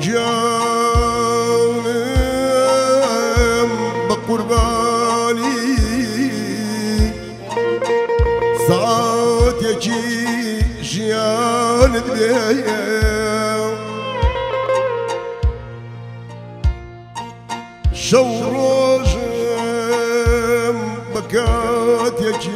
جانم بقرباني ساعتێکی ژیانت بێ شەو ڕۆژم بەکاتێکی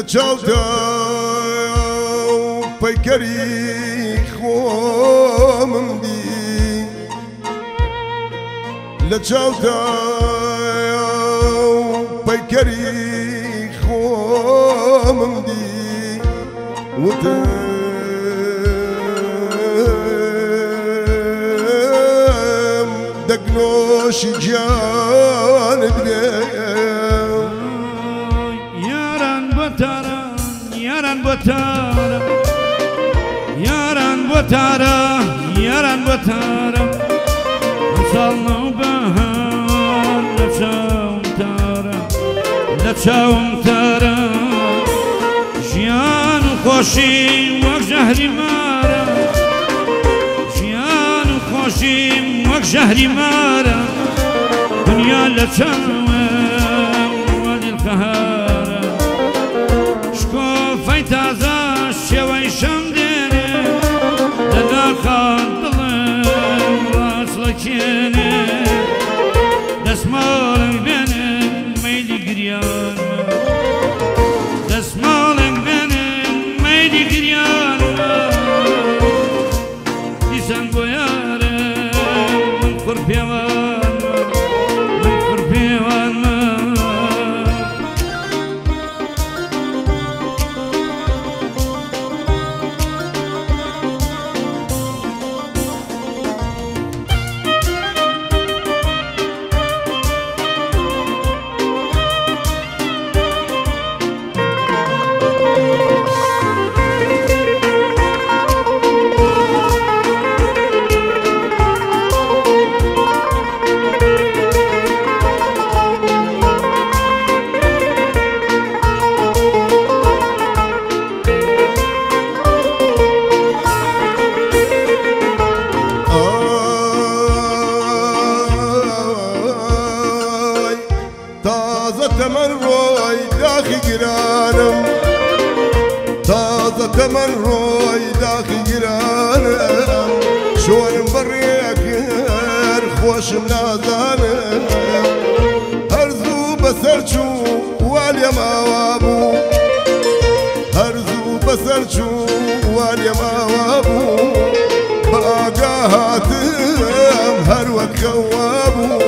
لە چاودا پەیکەری خۆمم دی لە چاودا پەیکەری خۆمم دی وتم دەگنۆشی گیانت بێ بۆتارە یاران بۆتارە یاران بۆتارە ساڵ نەوبەهار لە چاومتارە لە چاومتارە ژیان و خۆشی وەک ژەهری مارە ژیان و خۆشی وەک ژەهری مارە دنیا لە چەند نازانم هەرزوو بەسەر چوو والێ ماوا بوو هەرزوو بەسەر چوو والێ ماوا بوو بەئاگا هاتم هەروەک خەوا بوو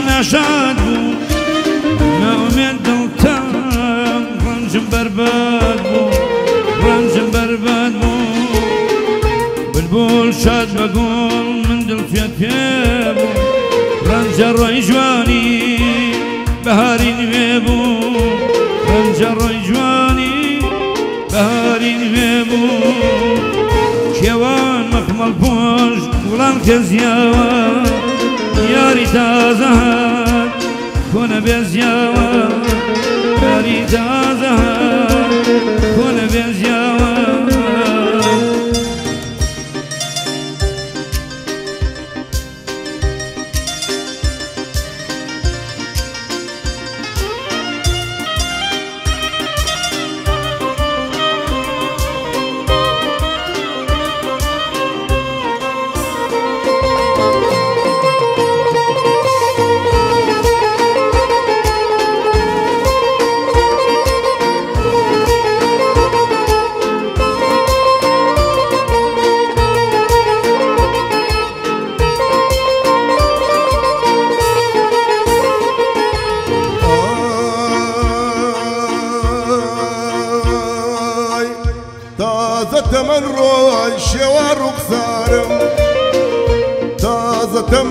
شادیم ناشاد بوو ناومێن دڵتان ڕەنجم بەرباد بوو ڕەنجم بەرباد بوو بلبول شاد بەگوڵ من دڵفێت پێ بوو ڕەنجە ڕۆی جوانی بەهاری نوێ بوو ڕەنجە ڕۆی جوانی بەهاری نوێ بوو کێوان مەخمەڵ پۆش وڵان کەزیاوە یاری تازەهات کۆنە بێزیاوە یاری تازەهات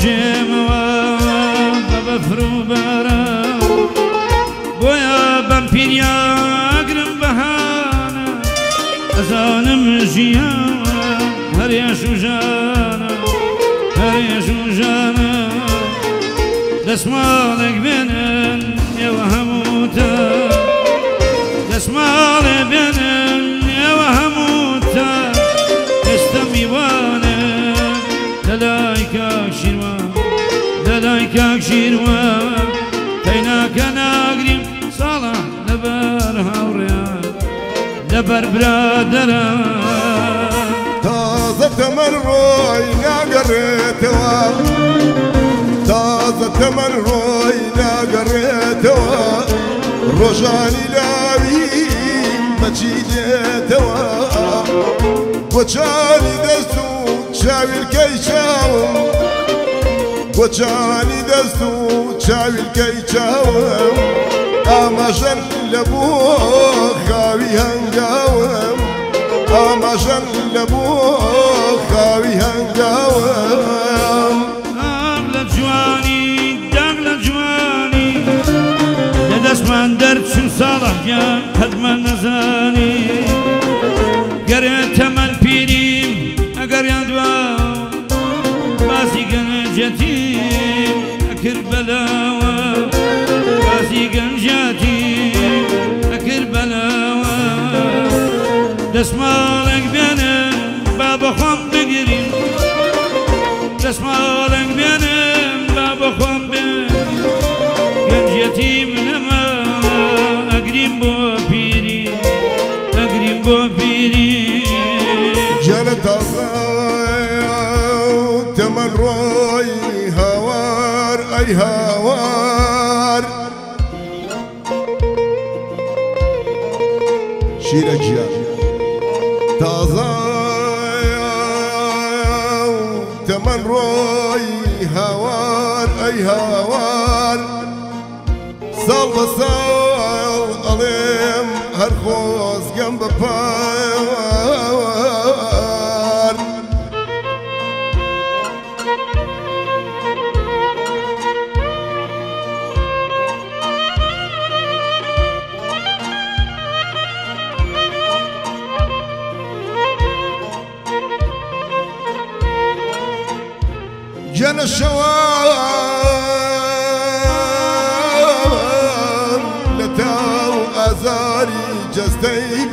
ناکوژێمەوە بە بەفروبارە بۆیە بەم پیریاگرم بەهانە ئەزانم ژیان هەرێش و ژانە هەرێش و ژانە دەسماڵێک بێنن ئێوە هەمووتە دەسماڵێ کاک شیروان پەیناکە ناگریم ساڵە لەبەر هاوڕێیان لەبەر برادەران تازە تەمەەن ڕۆی ناگەڕێتەوە. تازە تەمەەن ڕۆی ناگەڕێتەوە. ڕۆژانی لاوی بەچی دێتەوە. گۆچانی دەست و چاویلکەی چاوم گۆچانی دەست و چاویلکەی چاوم ئاماژەن لە بۆ خاوی هەنگاوم ئاماژەن لە بۆ خاوی هەنگاوم ئام لە جوانی داگ لە جوانی لە دەستمان دەرچون ساڵە گیان قەدمە دەسماڵێک بێنن با بەخۆم بگرین دەسماڵێک بێنن با بەخۆم بێن گەنجەتی منەمە ئەگریم بۆ پیری ئەگریم بۆ پیری جەنە تازە تەمەەن ڕۆی هاوار ئەی هاوار شیرە گیان ئەی هاوار ساڵ ئەڵێم هەر خۆزگەم بە پایوار جەنە شەوان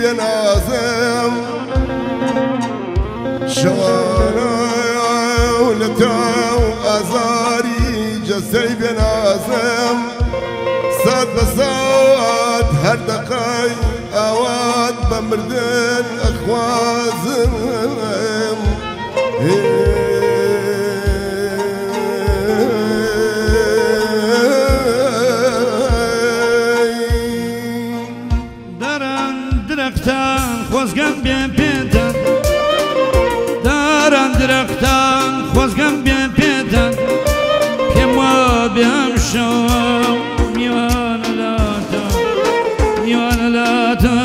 جەستەی بێنازم شەوانە لە تاو ئازاری جەستەی بێنازم سات بە سات هەر دەقای ئاوات بە درەختان خۆزگەم بێ پێتان پێم وا بێم شەوە میوانە لاتە میوانە لاتە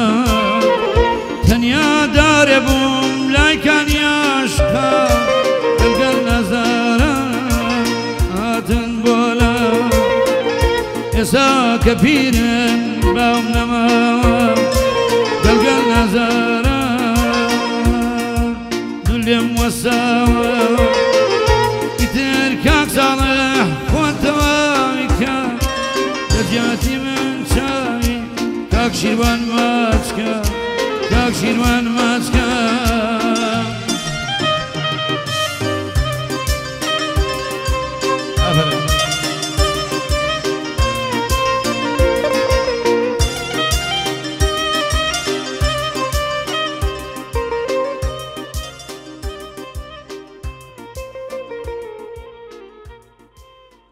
تەنیا دارێ بووم لایکان یاشقا گەلگەل نەزارە هاتن بۆلە ئێستا کە پیرن باوم نەماوە گەلگەل نەزارە دولێم وەساوە Как черван мацка, как черван мацка